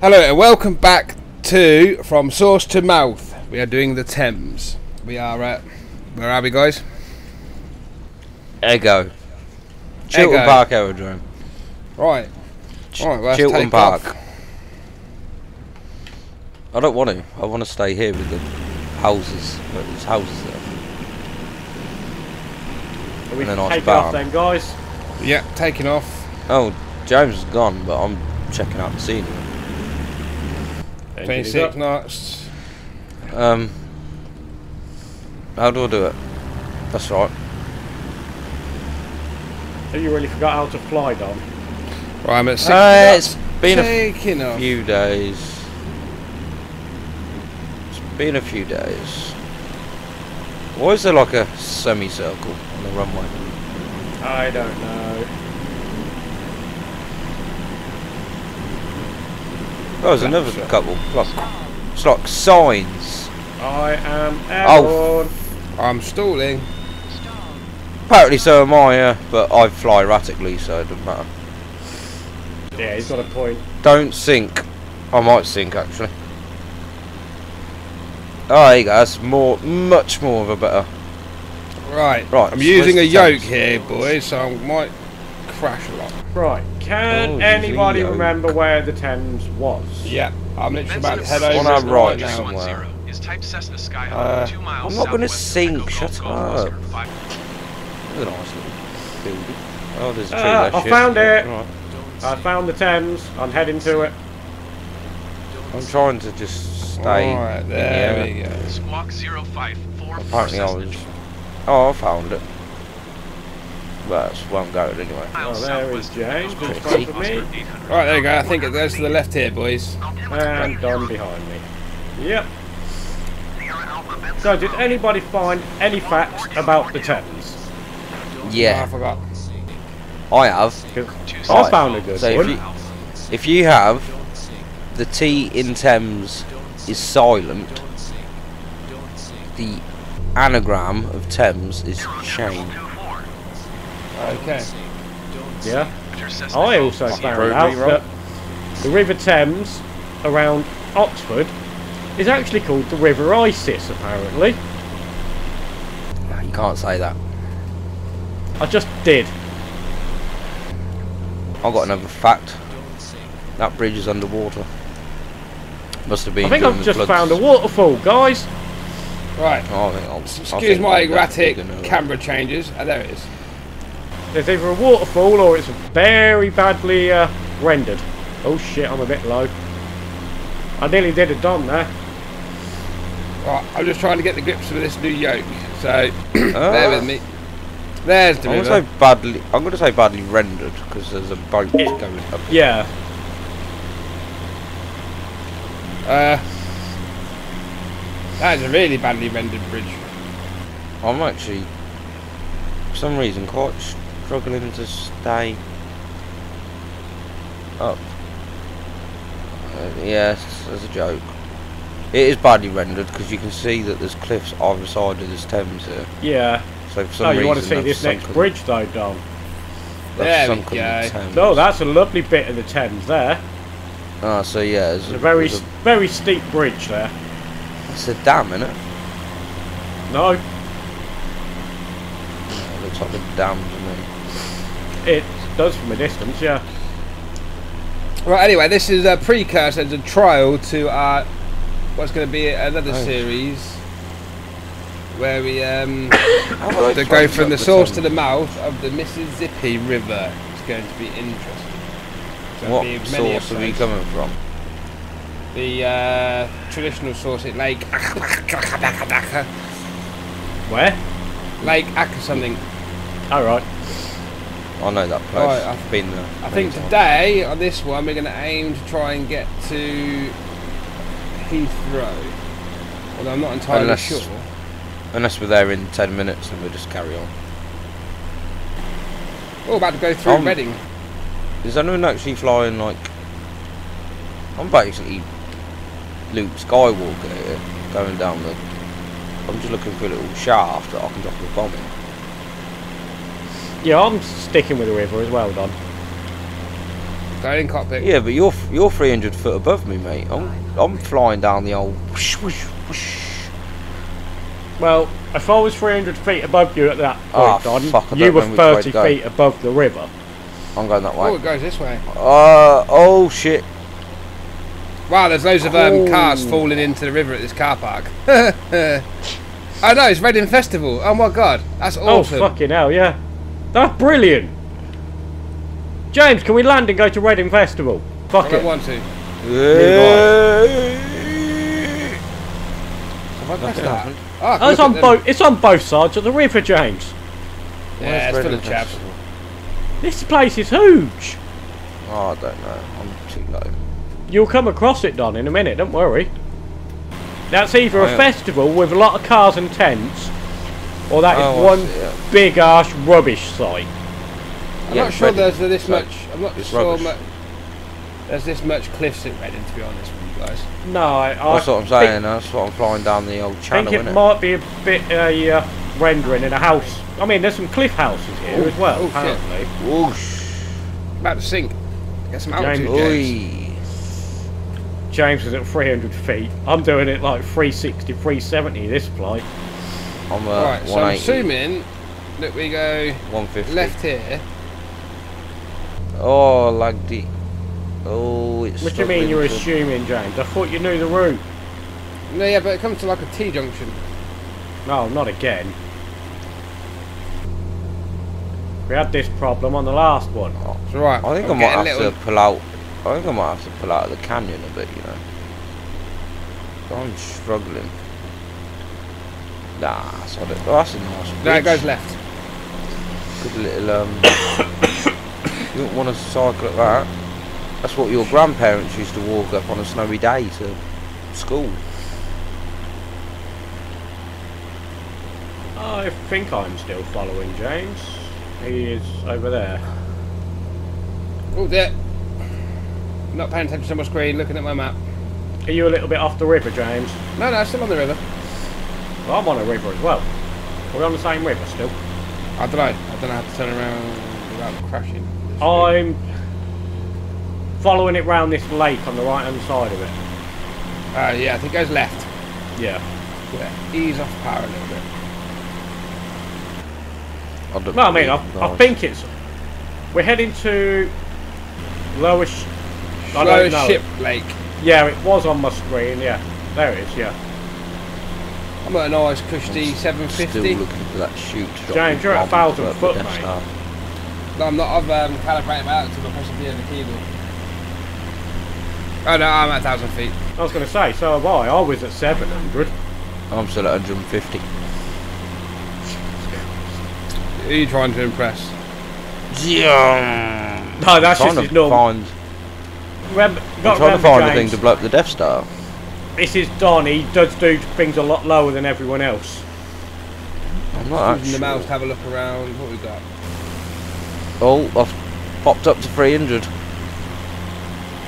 Hello and welcome back to From Source to Mouth. We are doing the Thames. We are at where are we guys? Ego. Chiltern Ego. Park Aerodrome. Right. Ch- Alright, well, Chiltern Park. off. I don't want to. I want to stay here with the houses. But there's houses there. Are we And a nice take off then, guys? Yeah, taking off. Oh, James is gone, but I'm checking out the scenery. Engine 26 knots. Um, how do I do it? That's right. Have you really forgot how to fly, Dom? Right, I'm at 6 Uh, it's been a off. few days. It's been a few days. Why is there like a semicircle on the runway? I don't know. Oh, there's another couple. Look, it's like signs. I am Oh. airborne. I'm stalling. Apparently so am I, yeah, but I fly erratically, so it doesn't matter. Yeah, he's got a point. Don't sink. I might sink, actually. Oh, there you go. That's more, much more of a better. Right. Right, I'm so using a yoke here, boys, so I might crash a lot. Right. Can Oh, anybody remember where the Thames was? Yeah, I'm literally about to Benson head On our right now. somewhere. Is type Cessna Skyhawk Uh, two miles I'm not gonna southwest of sing, Echo shut Golf Golf up. Oscar five- There's nice little building. Oh, there's a tree Ah, there. I shit. found it. Right. I found the Thames. I'm heading to it. I'm trying to just stay. Alright, in the there area. we go. Squawk 054 Apparently I was. Oh, I found it. Well, that's where I'm going anyway. Oh, there is James in Pretty. front of me. Right, there you go. I think it goes to the left here, boys. And Don behind me. Yep. So, did anybody find any facts about the Thames? Oh, I Yeah, forgot. I have. 'Cause Right. I found a good So if one. you, if you have the T in Thames is silent, the anagram of Thames is shame. Okay. Yeah. I also found out that the River Thames around Oxford is actually called the River Isis, apparently. You can't say that. I just did. I've got another fact. That bridge is underwater. Must have been. I think I've just floods. found a waterfall, guys. Right. Oh, I think I'll, I Excuse think my I'll get erratic camera changes. Oh, there it is. There's either a waterfall or it's very badly uh, rendered. Oh shit, I'm a bit low. I nearly did a Dom there. Right, I'm just trying to get the grips with this new yoke. So, Ah. bear with me. There's the I'm river. gonna say badly. I'm gonna say badly rendered because there's a boat It- going up. Yeah. Uh, that is a really badly rendered bridge. I'm actually, for some reason, quite struggling to stay up. Uh, yes, there's a joke. It is badly rendered because you can see that there's cliffs either side of this Thames here. Yeah. So for some Oh, reason, want to see this next bridge though, Dom? There we go. No, that's a lovely bit of the Thames there. Ah, so yeah, It's a very, there's s- very steep bridge there. it's a dam, isn't it? No, It looks like a dam to me. It does from a distance, yeah. Right, anyway, this is a precursor, it's a trial to our what's going to be another Oh. series where we um How about to go from and the source to the mouth of the Mississippi River. It's going to be interesting. So What be many source are we coming from? The uh, traditional source at Lake Where? Lake Akka something. Alright. I know that place. Right, I've been there. I think times. today on this one we're going to aim to try and get to Heathrow. Although I'm not entirely Unless- sure. Unless we're there in 10 minutes and we'll just carry on. Oh, about to go through Um, Reading. Is anyone actually flying like. I'm basically Luke Skywalker here, going down the. I'm just looking for a little shaft that I can drop a bomb in. Yeah, I'm sticking with the river as well, Don. Going in cockpit. Yeah, but you're you're 300 foot above me, mate. I'm I'm flying down the old. Whoosh, whoosh, whoosh. Well, if I was 300 feet above you at that Ah, point, Don, fuck, you were know which way to 30 go. feet above the river. I'm going that way. Oh, way. it goes this way. Uh oh shit. Wow, there's loads of um, Oh. cars falling into the river at this car park. oh no, it's Reading Festival. Oh my god, that's awesome. Oh, fucking hell, yeah. That's brilliant. James, can we land and go to Reading Festival? Fuck don't it. want to. Have I pressed Nothing that? Ah, happened. Oh, Oh, it's on at both. It's on both sides of the river, James. Yeah, it's Where's full of chaps. Festival? This place is huge. Oh, I don't know. I'm too low. You'll come across it, Don, in a minute. Don't worry. That's either Oh, a yeah. festival with a lot of cars and tents, or that is Oh, I one see, yeah. big ass rubbish site. I'm Yeah, not sure Reading. there's this It's much. I'm not sure rubbish. there's this much cliffs at Reading, to be honest with you guys. No, I, I That's what I'm think- saying. That's what I'm flying down the old channel. I channel, think it innit? might be a bit a uh, rendering in a house. I mean, there's some cliff houses here as well, oh, shit. apparently. Whoosh. About to sink. Get some altitude, James. Oi. James is at 300 feet. I'm doing it like 360, 370 this flight. I'm uh, Right, so I'm assuming that we go 150. left here. Oh, lagged Oh, it's. What do you mean you're struggling to- assuming, James? I thought you knew the route. No, yeah, but it comes to like a T junction. No, not again. We had this problem on the last one. It's alright. I think I I'm might have little- to pull out. I think I might have to pull out of the canyon a bit, you know. I'm struggling. Nah, so that, oh, that's a nice No, it goes left. Good little, um... you don't want to cycle at that. That's what your grandparents used to walk up on a snowy day to school. I think I'm still following James. He is over there. Oh, there. Not paying attention to my screen, looking at my map. Are you a little bit off the river, James? No, no, still on the river. Well, I'm on a river as well. We're on the same river still. I don't know. I don't know how to turn around without crashing. I'm following it round this lake on the right hand side of it. Uh, yeah, I think it goes left. Yeah. Yeah, ease off power a little bit. I don't No, I mean, I, believe I think it's. We're heading to lower. Sh- I Slow don't know. ship lake. Yeah, it was on my screen. Yeah, there it is. Yeah. I'm at a nice cushy I'm Still 750. looking for that shoot. to James, you're at a bomb thousand to the foot, mate. Star. No, I'm not. I've um, calibrated my altitude by pressing D on the keyboard. Oh no, I'm at a 1,000 feet. I was going to say, so have I. I was at 700. I'm still at 150. Who are you trying to impress? Yeah. No, that's trying just his to normal. find. Remember, I'm got trying to remember, find a thing to blow up the Death Star. This is Don. He does do things a lot lower than everyone else. I'm not Using the mouse to have a look around. What we got? Oh, I've popped up to 300.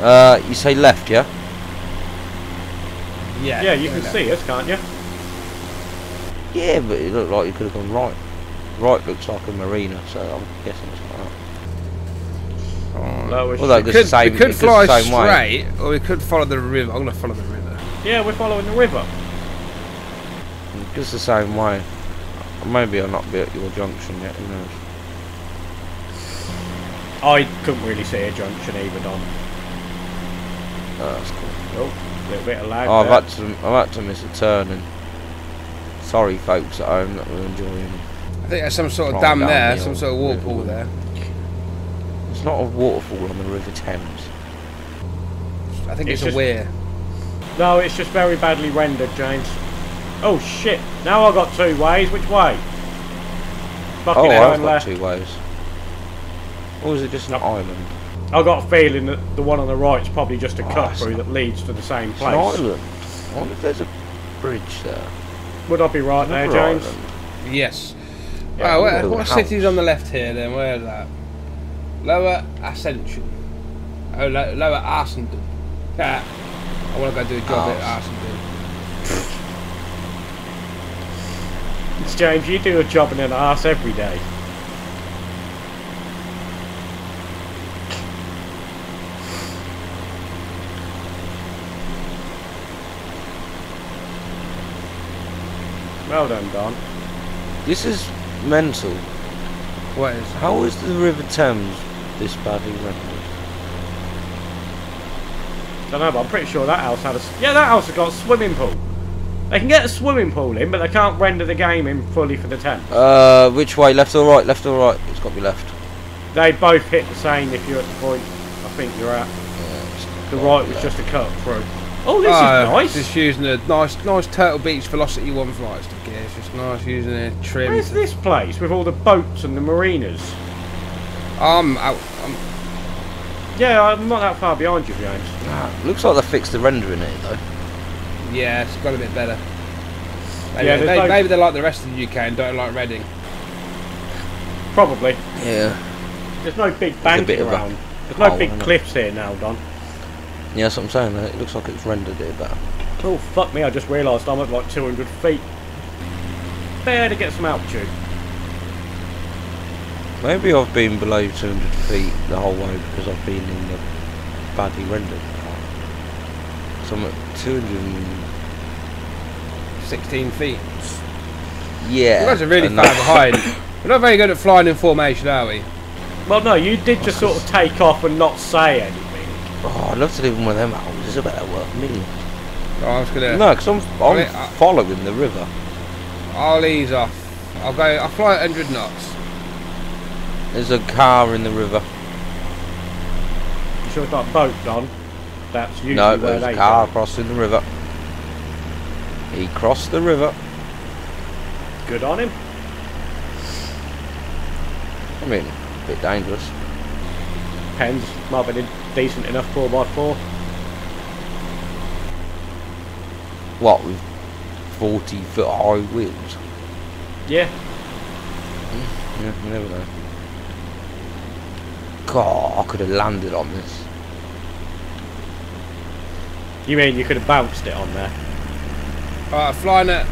Uh, you say left, yeah? Yeah. Yeah, you can left. see us, can't you? Yeah, but it looked like you could have gone right. Right looks like a marina, so I'm guessing it's like that. Lower Well, that Could, the same. we could fly the same way. straight, or we could follow the river. I'm gonna follow the river. Yeah, we're following the river. It goes the same way. Maybe I'll not be at your junction yet. Who knows? I couldn't really see a junction either, Don. Oh, that's cool. Oh, a little bit of lag Oh, I've had to. I've had to miss a turn, and sorry, folks at home that were enjoying. I think there's some sort of dam there, the some sort of river. waterfall there. It's not a waterfall on the River Thames. I think It's it's, just- a weir. No, it's just very badly rendered, James. Oh shit! Now I've got two ways. Which way? Fucking Oh, hell I've got left. two ways. Or is it just an Nope. island? I've got a feeling that the one on the right's probably just a Oh, cut through that leads to the same It's an place. island. I wonder if there's a bridge there. Would I be right there, James? island. Yes. Yeah, oh, where, what house. city's on the left here then? Where's that? Lower Ascension. Oh, lo- Lower Arsendon. Yeah. I want to go do a job oh. at Arsenal. It's James, you do a job in an ass every day. Well done, Don. This is mental. What is? How is the River Thames this badly managed? Don't know, but I'm pretty sure that house had a... Yeah, that house has got a swimming pool. They can get a swimming pool in, but they can't render the game in fully for the tent. Uh, which way? Left or right? Left or right? It's got to be left. They both hit the same if you're at the point I think you're at. Yeah, The right was just a cut through. Oh, this Oh, is nice. Just using a nice, nice Turtle Beach Velocity One flight stick here. It's just nice using a trim. Where's this place with all the boats and the marinas? I'm out. I'm, Yeah, I'm not that far behind you, James. Nah, looks like they fixed the rendering here though. yeah, it's got a bit better. Maybe, Yeah, maybe, no- maybe they're like the rest of the UK and don't like Reading. Probably. Yeah. There's no big bit banking a around. There's no hole, big isn't it? cliffs here now, Don. Yeah, that's what I'm saying. It looks like it's rendered here better. Oh, fuck me, I just realised I'm at like 200 feet. Better to get some altitude. Maybe I've been below 200 feet the whole way because I've been in the badly rendered part. So I'm at 216 feet. Yeah. You guys are really and far behind. We're not very good at flying in formation, are we? Well, no, you did just sort of take off and not say anything. Oh, I'd love to live in one of them houses. I bet they're worth millions. Oh, I was gonna. No, because I'm, I'm Wait, I- following the river. I'll ease off. I'll go. I'll fly at 100 knots. There's a car in the river. You sure it's not a boat, Don? That's usually no, there's a car go. crossing the river. He crossed the river. Good on him. I mean, a bit dangerous. Depends. Might have been a decent enough 4x4. What, with 40 foot high wheels? Yeah. Hmm, yeah, you never know. God, I could have landed on this. You mean you could have bounced it on there? Alright, flying at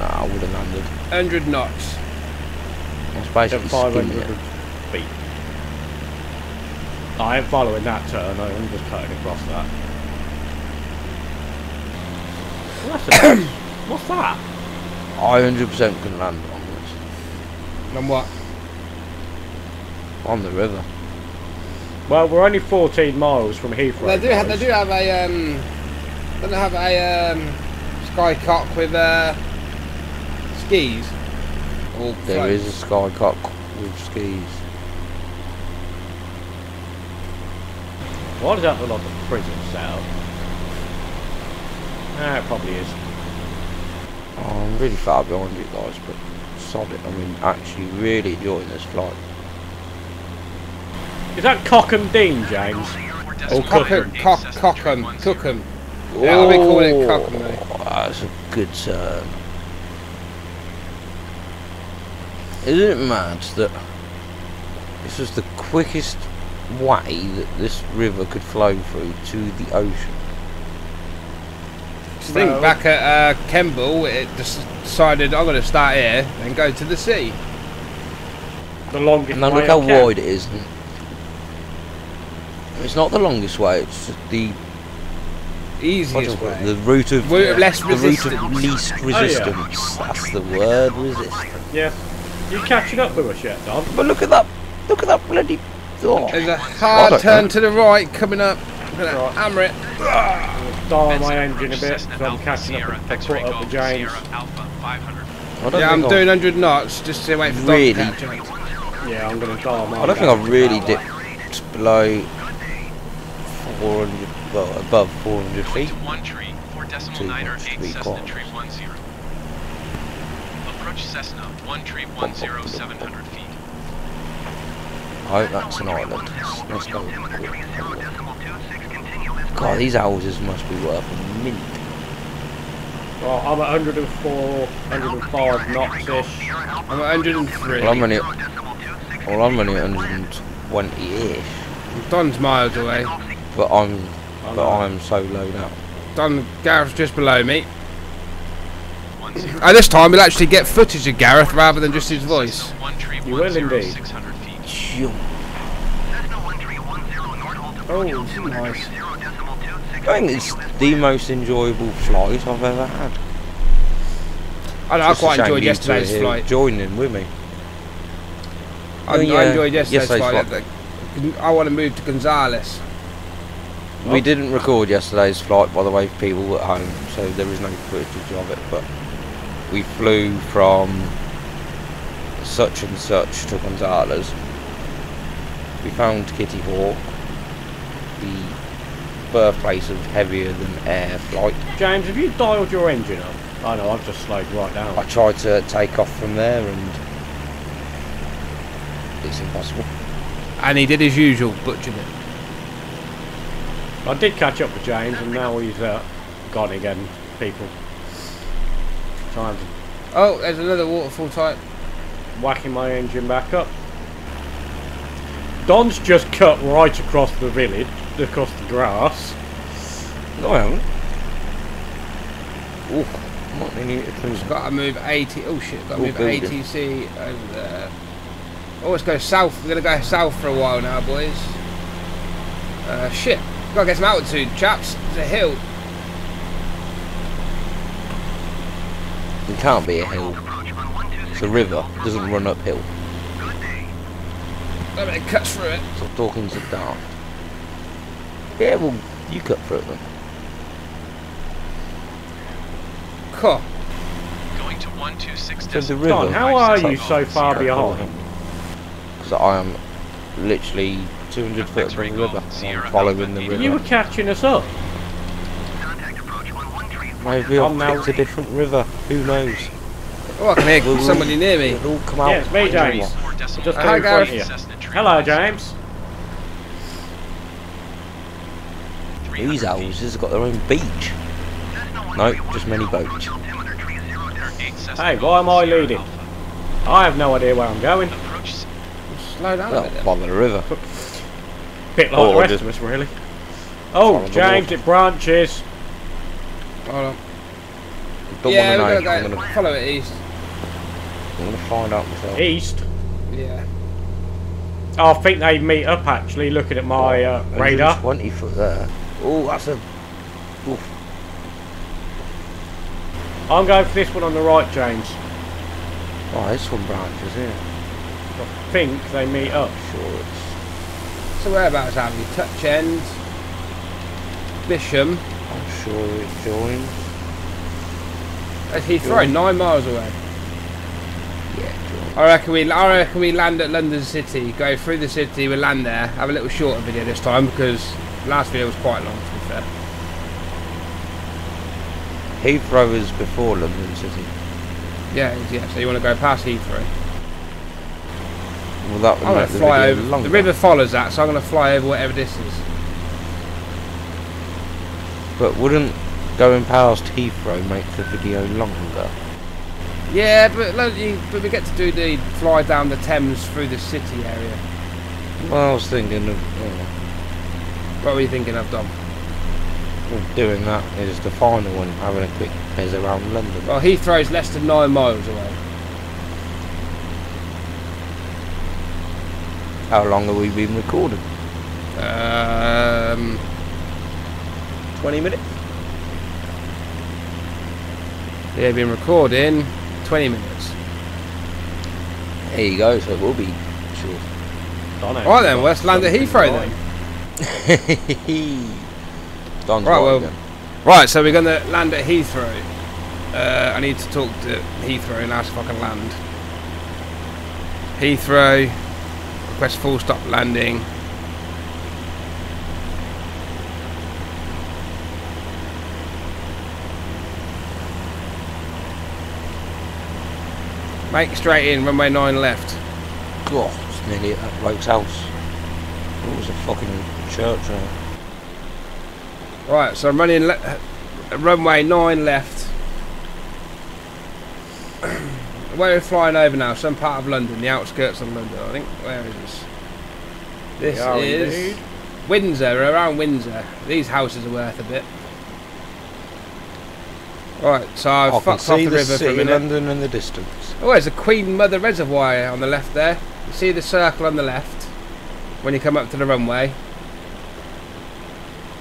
Nah, I would have landed. 100 knots. I was To basically 500 feet. I ain't following that turn, I'm just cutting across that. Well, that's a nice- What's that? I 100% can land on this. On what? On the river. Well, we're only 14 miles from Heathrow. They do have. They do have a. Um, don't they have a um, skycock with uh, skis. Or There floats? is a skycock with skis. Why does that look like a prison cell? Ah, it probably is. Oh, I'm really far behind you guys, but sod it. I mean, actually really enjoying this flight. Is that Cock and Dean, James? Oh, Cock- Cockham, Cock, Cockham, Cookham. Yeah, I'll be calling it Cockham. mate. Oh, That's a good turn. Isn't it mad that this was the quickest way that this river could flow through to the ocean? Just think back at uh, Kemble, it decided I'm going to start here and go to the sea. The longest And now look how wide it is. It's not the longest way, it's the, what Easiest you call it? way. the route of Route of less the route resistance. of least oh, yeah. resistance. That's the word, resistance. Yeah. You catching up with us yet, Don? But look at that, look at that bloody. Oh. There's a hard don't turn know. to the right coming up. I'm going to Right. hammer it. Dial my engine a bit, so I'm catching up, with- X-ray caught up with James. Sierra Alpha 500. Yeah, I'm doing 100 knots just to wait for Really? Dom to catch up. Yeah, I'm going to dial my I don't think I've really dipped. dipped below 400, well, above 400 feet. Point to one tree, four decimal Two nine or eight be Cessna caught. tree one zero. Approach Cessna, one tree one zero seven hundred feet. I hope that's an island. Let's go. God, these houses must be worth a mint. Well, I'm at 104, 105 knots-ish. I'm at 103. Well, I'm only, well, I'm only at 120-ish, Don's miles away. But I'm, I but know. I'm so low now. Done. Gareth's just below me. One zero. And this time we'll actually get footage of Gareth rather than just his voice. Cessna, one tree You will indeed. six hundred feet. Oh, nice. I think it's the most enjoyable flight I've ever had. I, know, I quite enjoyed you two are yesterday's flight. Joining with me. I, Oh, yeah. I enjoyed yesterday's, Yesterday's flight. I want to move to Gonzales. We didn't record yesterday's flight, by the way, for people at home, so there is no footage of it. But we flew from such and such to Gonzales. We found Kitty Hawk, the birthplace of heavier than air flight. James, have you dialed your engine up? I know, I've just slowed right down. I tried to take off from there, and it's impossible. And he did his usual, butchered it. I did catch up with James, and now he's uh, gone again, people. Time to Oh, there's another waterfall type. whacking my engine back up. Don's just cut right across the village, across the grass. No, I haven't. Ooh, need to cruise. Got to move 80. Oh shit, got to move building. ATC over there. Oh, let's go south. We're going to go south for a while now, boys. Uh, shit. Got to get some altitude, chaps. It's a hill. It can't be a hill. It's a river. It doesn't run uphill. I mean, it cuts through it. Stop talking so daft. Yeah, well, you cut through it then. Cool. Going to 126 So the river. Don, how are you so far zero. behind? Because I am literally 200 foot above the river. I'm following the river. You were catching us up. Maybe I'm I've now- picked a different river. Who knows? Oh, I can hear We'll- somebody near me. It'll all come out. Yeah, it's me, James. Four Just Hi, come in front of guys. you. Cessna Tree Hello, James. These feet. houses have got their own beach. No, just many boats. There are eight Cessna Hey, why am I leading? I have no idea where I'm going. Approach s- Slow down a Well, bit. then. follow the river. Bit like Oh, the rest just- of us, really. Oh, James, it branches. Hold on. Don't yeah, we're to know. going I'm to gonna, go. Follow it east. I'm gonna find out myself. East. Yeah. Oh, I think they meet up, actually, looking at my uh, radar. 20 foot there. Oh, that's a. Oof. I'm going for this one on the right, James. Oh, this one branches here. I think they meet up. Sure. So whereabouts are we? Touch end. Bisham. I'm sure it joins. That's Heathrow, nine miles away. Yeah, it joins. I reckon we, I reckon we land at London City, go through the city, we land there, have a little shorter video this time because last video was quite long to be fair. Heathrow is before London City. Yeah, yeah. So you want to go past Heathrow? Well, that I'm going to the fly over. longer. The river follows that, so I'm going to fly over whatever this is. But wouldn't going past Heathrow make the video longer? Yeah, but but we get to do the fly down the Thames through the city area. Well, I was thinking of uh, What were you thinking of, Dom? of doing that is the final one, having a quick pez around London. Well, Heathrow's less than nine miles away. How long have we been recording? Um, 20 minutes. Yeah, been recording 20 minutes. There you go, so it will be short. Don't know. All right then, let's land at Heathrow then. Don's Right, right, well- again. Right, so we're going to land at Heathrow. Uh, I need to talk to Heathrow and ask if I can land. Heathrow, request full stop landing. Make straight in, runway 9 left. God, it's nearly at that bloke's house. It was a fucking church there. Right, so I'm running le- runway 9 left. Where are we flying over now? Some part of London, the outskirts of London, I think. Where is this? This is indeed. Windsor, around Windsor. These houses are worth a bit. Right, so I've I fucked off the the river for a minute. London in the distance. Oh, there's a Queen Mother Reservoir on the left there. You see the circle on the left when you come up to the runway.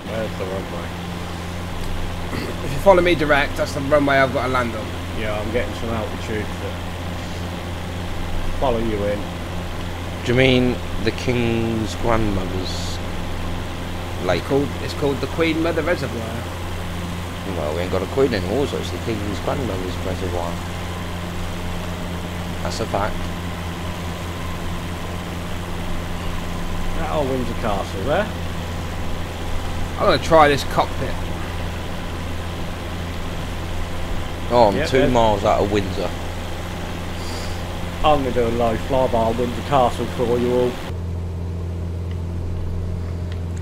Where's the runway? If you follow me direct, that's the runway I've got to land on. Yeah, I'm getting some altitude to follow you in. Do you mean the King's grandmother's lake? It's called, it's called the Queen Mother Reservoir. Well, we ain't got a queen anymore, so it's the King's grandmother's reservoir. That's a fact. That old Windsor Castle there. I'm going to try this cockpit. Oh, I'm Yeah, two there's- miles out of Windsor. I'm going to do a low flyby on Windsor Castle for you all.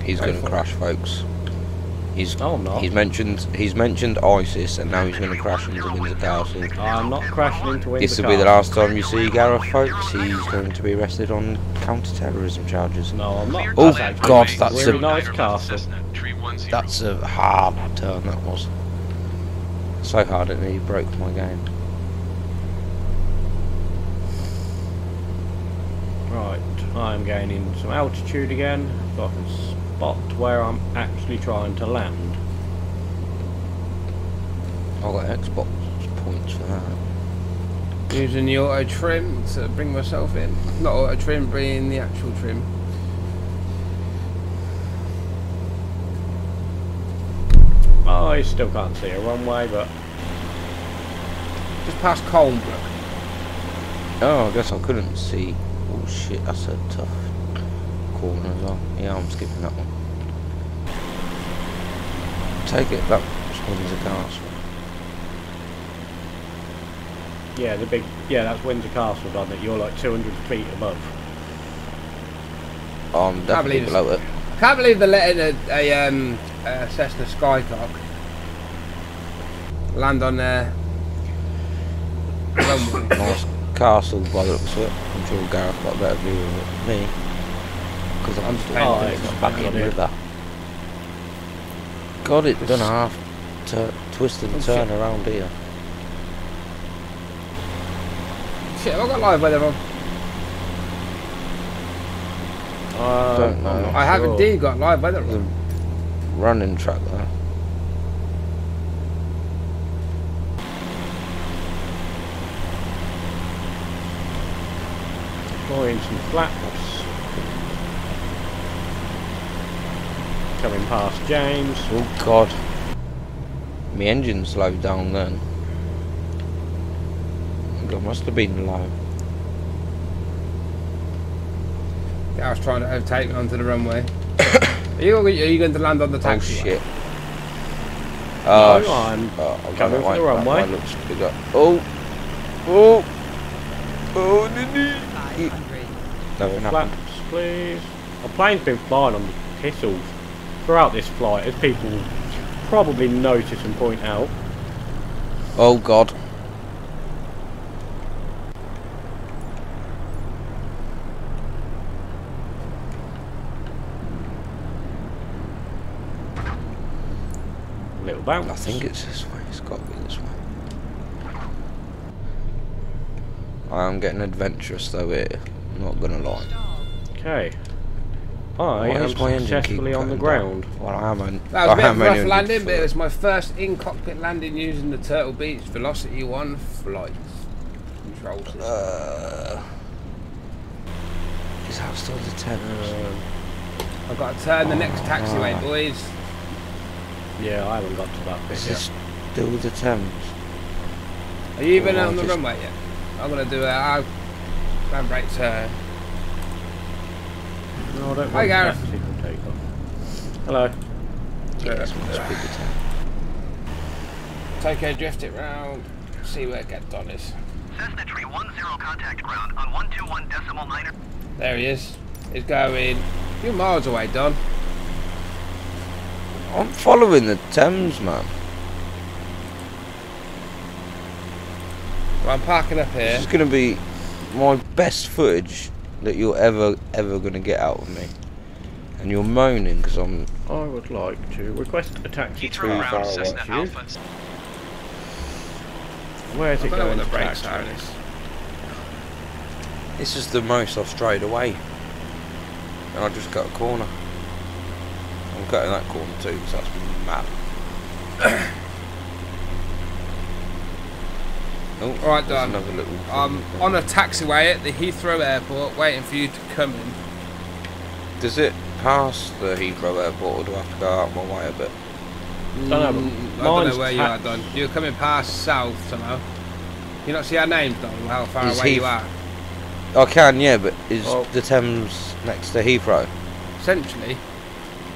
He's going to crash, folks. He's No, I'm not. he's mentioned he's mentioned ISIS, and now he's going to crash into Windsor Castle. I'm not crashing into Windsor This will be the last time you see Gareth, folks. He's going to be arrested on counter-terrorism charges. No, I'm not. Oh, That's God, a that's really a- nice castle. That's a hard turn. That was so hard it nearly broke my game. Right, I'm gaining some altitude again, so I can spot where I'm actually trying to land. I got Xbox points for that. Using the auto trim to bring myself in. Not auto trim, bringing the actual trim. I still can't see a runway, but Just past Colnbrook. Oh, I guess I couldn't see. Oh shit, that's a tough corner as well. Yeah, I'm skipping that one. Take it, that was Windsor Castle. yeah, the big, yeah, that's Windsor Castle, doesn't it? You're like 200 feet above. Oh, I'm definitely believe below it. Can't believe they're letting a, a, um, a Cessna Skycock land on their runway. Nice castle by the looks of it. I'm sure Gareth got a better view of it than me. Because I'm still Oh, it's it's back bad, in yeah. with that. God, it done a half to twist and Oh, turn shit. around here. Shit, have I got live weather on? Uh, Don't know. I'm not I have sure. indeed got live weather The on. running track there. Deploying some flaps. Coming past James. Oh God. My engine slowed down then. God, must have been low. Yeah, I was trying to overtake me onto the runway. are, you, are you going to land on the Oh taxi? shit. Oh, No, sh- I'm oh, I'm coming gonna for the runway. Looks bigger. Oh, oh, oh, no, no. Nothing happened. Flaps, please. A plane's been flying on the piss throughout this flight, as people will probably notice and point out. Oh God. Little bounce. I think it's this way. It's got to be this way. I am getting adventurous though here. I'm not gonna lie. Okay. I Why am does my engine keep successfully on the ground. down? Well, I haven't. That was a bit of a rough landing, but it was my first in-cockpit landing using the Turtle Beach Velocity 1 flight control system. Uh, is that still the Thames? Um, I've got to turn the next taxiway, Ah. boys. yeah, I haven't got to that bit Is yet. this still the Thames? Are you even Oh, on the just- runway yet? I'm going to do a uh, handbrake turn. No, I don't Hi, want Gareth. to take off. Hello. Yeah, this must be. Tokyo drift it round, see where Get Don is. Cessna Tree 10 contact ground on 121 decimal niner. There he is. He's going a few miles away, Don. I'm following the Thames, man. Well, I'm parking up here. This is going to be my best footage that you're ever, ever going to get out of me. And you're moaning because I'm. I would like to request a taxi to Heathrow far ground, Cessna you. Where's it don't going the to brakes taxi? this. This is the most I've strayed away. And I just cut a corner. I'm cutting that corner too, because that's mad. Oh, Alright, there's done. Another little. I'm on a taxiway at the Heathrow Airport, waiting for you to come in. Does it pass the Heathrow Airport, or do I have to go out my way a bit? Don't know, Mm, I don't know where you are, Don. You're coming past south somehow. You not see our names, Don? How far Is away Heath- you are? I can, yeah, but is Oh. the Thames next to Heathrow? Essentially.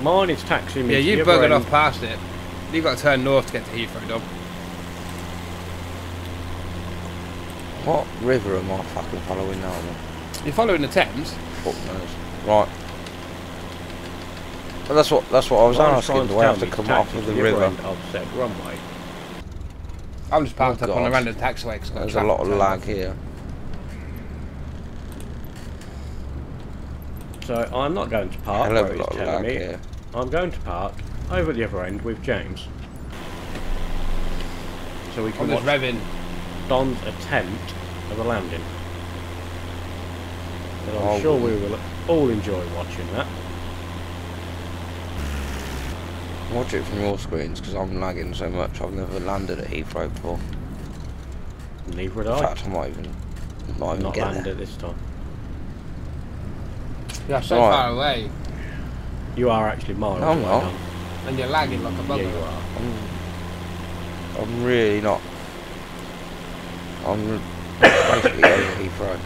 Mine is taxiing me. Yeah, you the other buggered off past it. You've got to turn north to get to Heathrow, Don. What river am I fucking following now? You're following the Thames. Fuck knows. Right. But that's what that's what I was Mine's trying asking. Do I have tell to me come off of the other river? end Of said runway. I'm just parked Oh, up on a God. random taxiway because There's a lot of lag here. So I'm not going to park Hell where of a lot of telling lag me. here. I'm going to park over the other end with James. So we I'm can just watch revving. Don's attempt of a landing. And I'm Oh, sure we will all enjoy watching that. Watch it from your screens because I'm lagging so much. I've never landed at Heathrow before. Neither would In I. fact, I might even might even not get landed there. this time. You're so Right. far away. You are actually miles No, I'm away, not. And you're lagging like a Yeah, you are. I'm, I'm really not. I'm basically over Heathrow.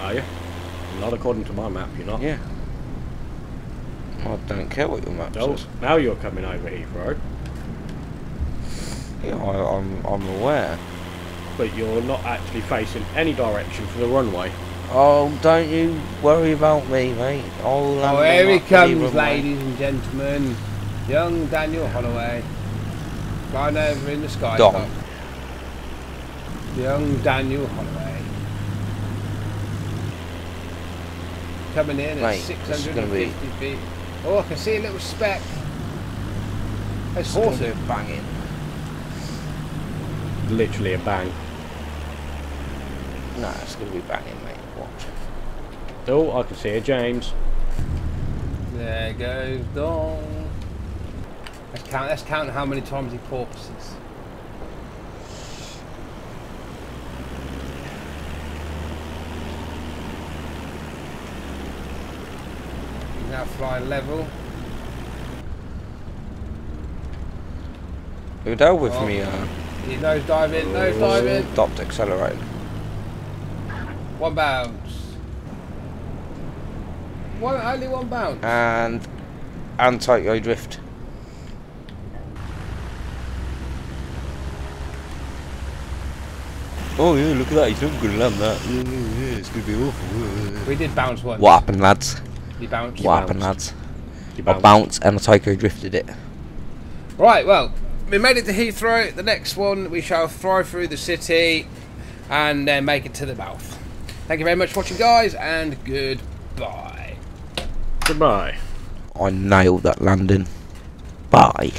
Are you? Not according to my map, you're not. Yeah. I don't care what your map No, says. now you're coming over Heathrow, Yeah, I, I'm I'm aware. but you're not actually facing any direction for the runway. Oh, don't you worry about me, mate. I'll Oh, here on he comes, runway. ladies and gentlemen. Young Daniel Holloway. Flying over in the sky. Dom. top. Young Daniel Holloway. Coming in at Mate, this 650 feet. Oh, I can see a little speck. There's horses. banging. Literally a bang. Nah, it's gonna be banging, mate. Watch. Oh, I can see a James. There goes Dom. Let's count, let's count how many times he porpoises. Now flying level. Who dealt with Oh. me? Uh, He nose diving, nose diving. stopped accelerating. One bounce. One, only one bounce. And and Tokyo drift. Oh yeah, look at that. He's not gonna land that. Yeah, yeah, yeah, it's gonna be awful. we did bounce once. What happened, lads? He bounced. what happened, lads? You I bounced. bounced and I Tokyo drifted it. Right, well, we made it to Heathrow. The next one, we shall fly through the city and then make it to the mouth. Thank you very much for watching, guys, and goodbye. Goodbye. I nailed that landing. Bye.